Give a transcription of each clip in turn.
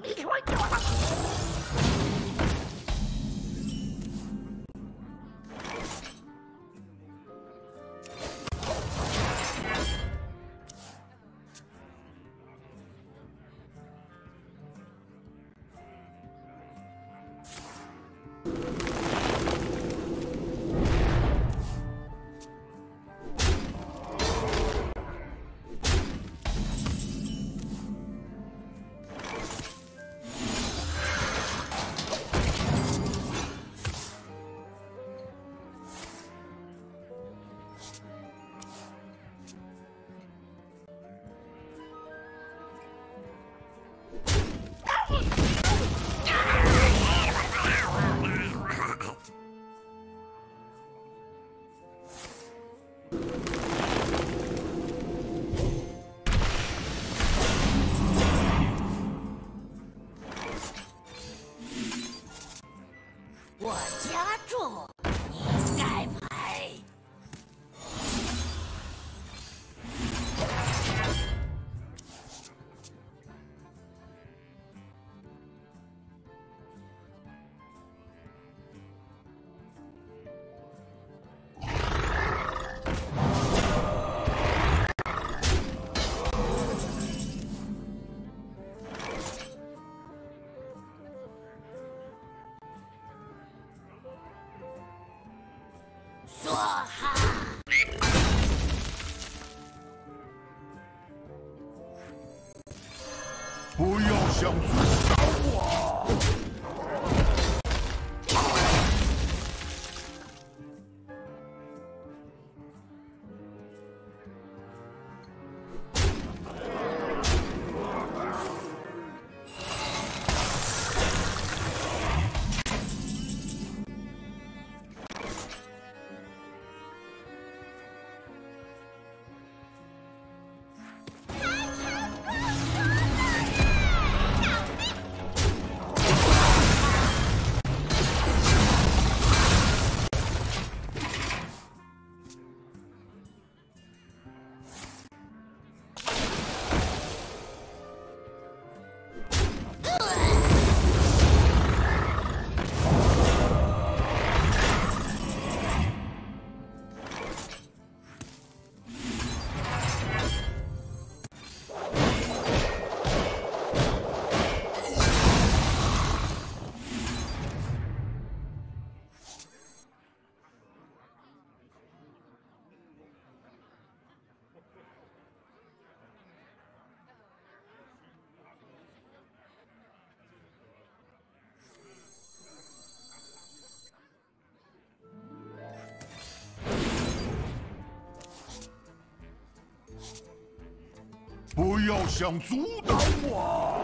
不要想阻挡我！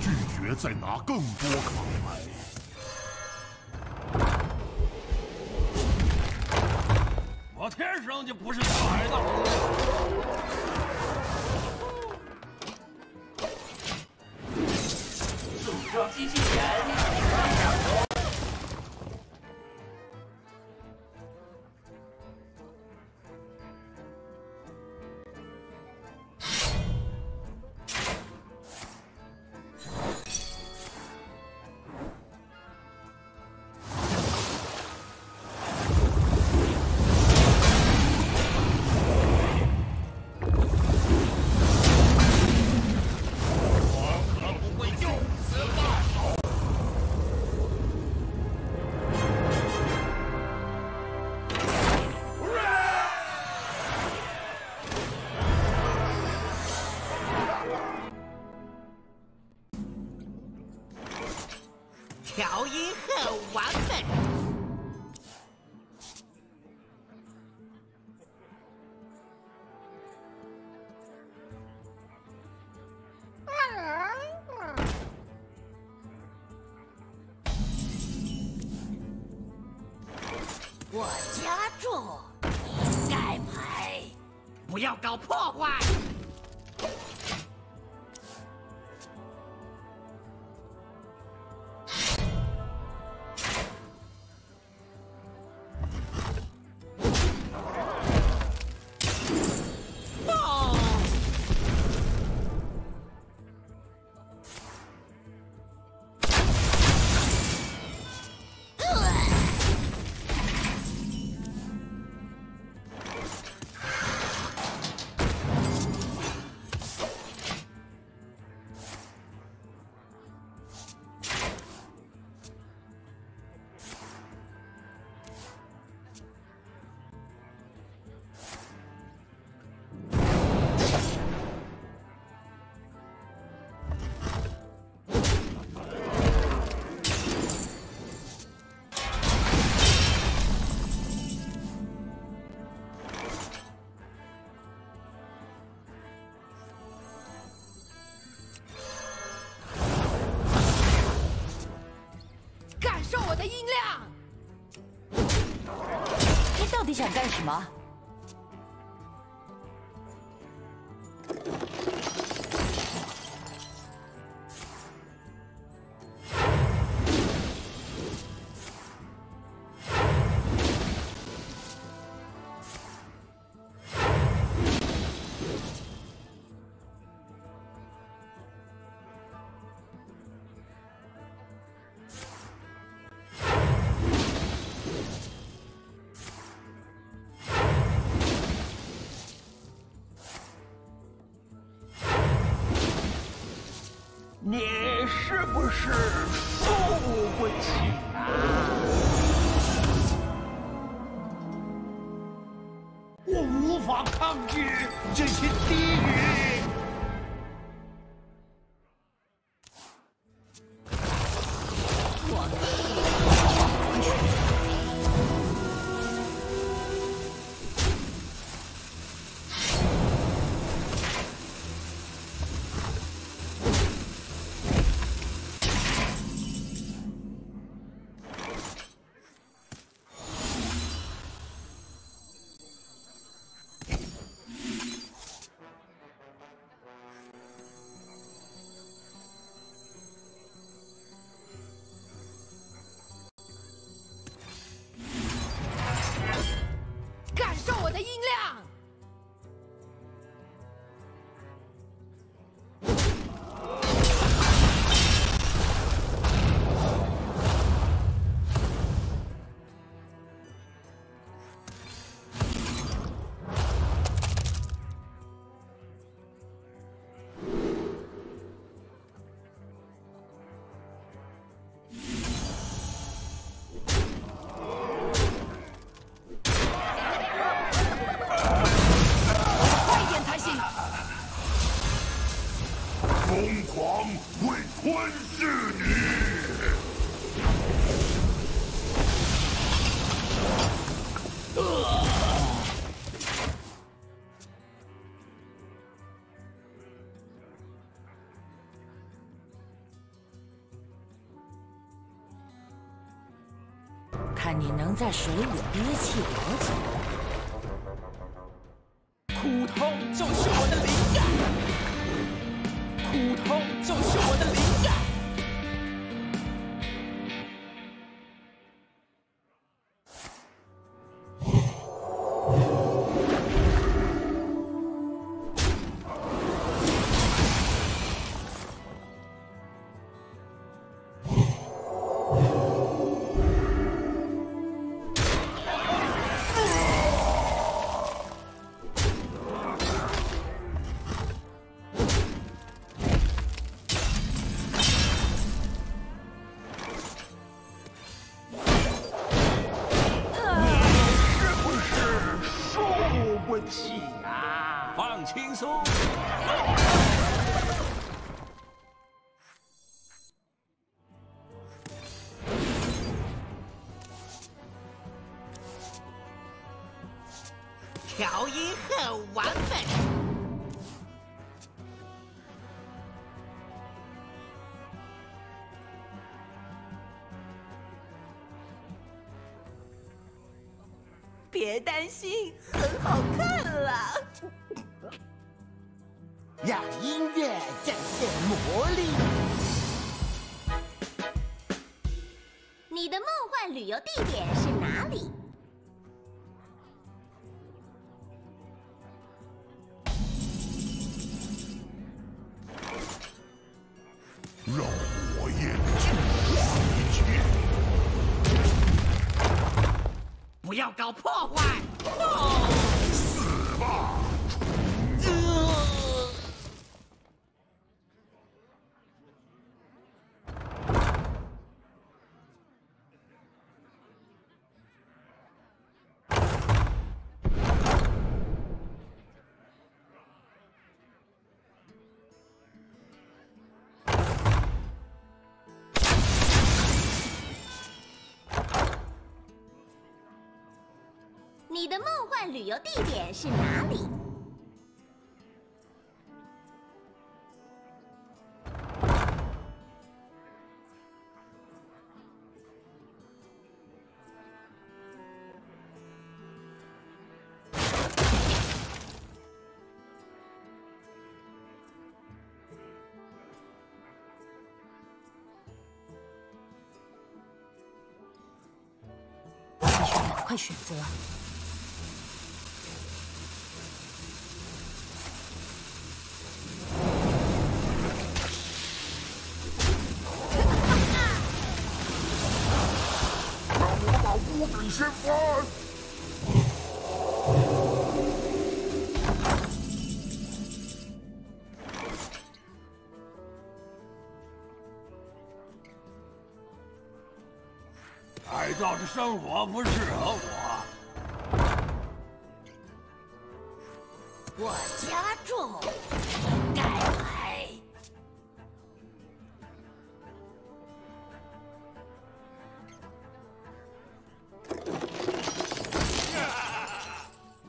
拒绝再拿更多卡牌，我天生就不是小孩子。调音很完美。我家住，你该赔，不要搞破坏。的音量。你到底想干什么？看你能在水里憋气多久？苦痛就是我的灵感，苦痛就是我的灵调音很完美。别担心，很好看了。让音乐展现魔力。你的梦幻旅游地点是哪里？搞破坏！你的梦幻旅游地点是哪里？快选择！我等一下啊改造的生活不适合我我家住。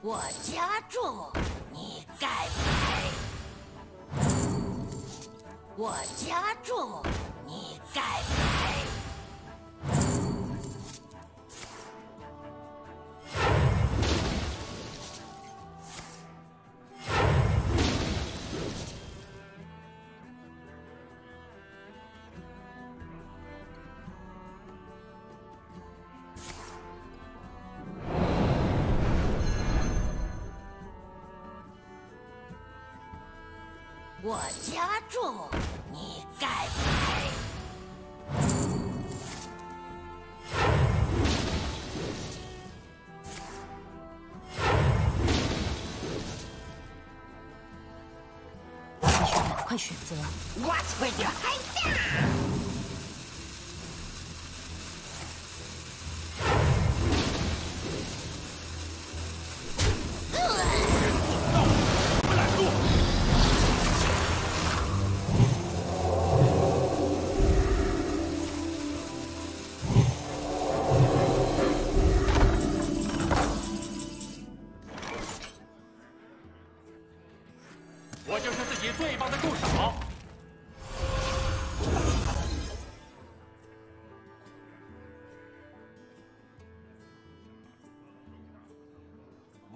我家住，你敢来？我家住，你敢？我家住，你敢来？必须赶快选择，我睡觉。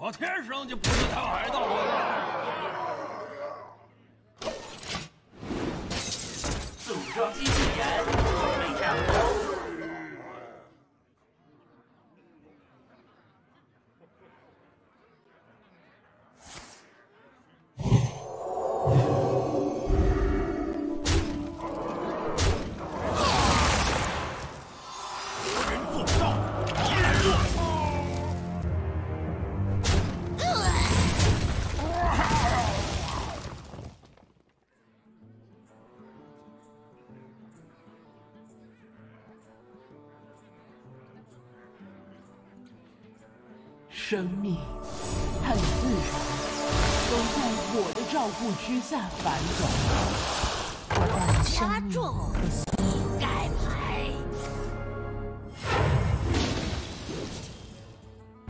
我天生就不是条海盗的。生命很自然都在我的照顾之下繁荣。加住膝盖牌。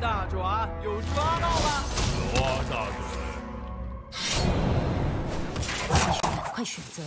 大爪有抓到吗？有啊，大爪。快，快选择。